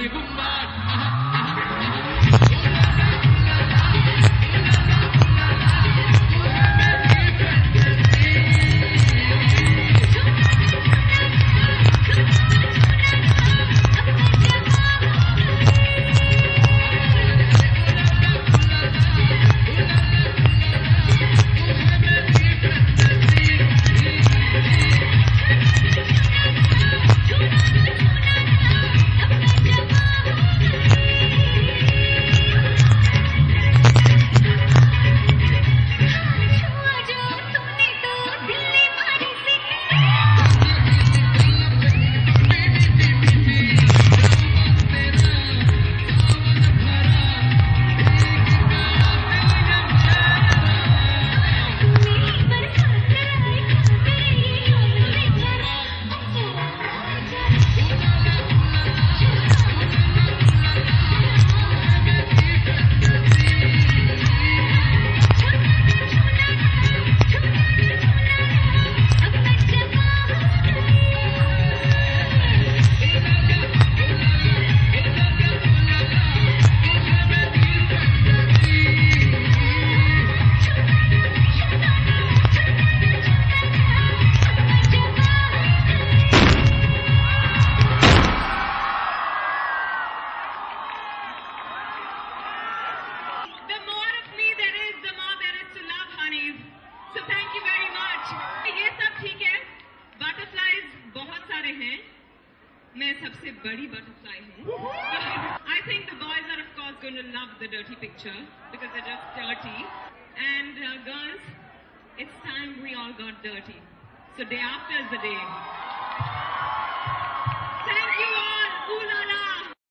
你不怕 butterfly हैं मैं सबसे बड़ी बटरफ्लाई हूँ I think the boys are of course going to love the dirty picture because it is dirty and girls it's time we all got dirty so day after is the day